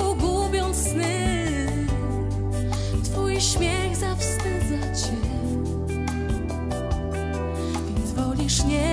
cicho gubiąc sny. Twój śmiech zawstydza cię, więc wolisz nie.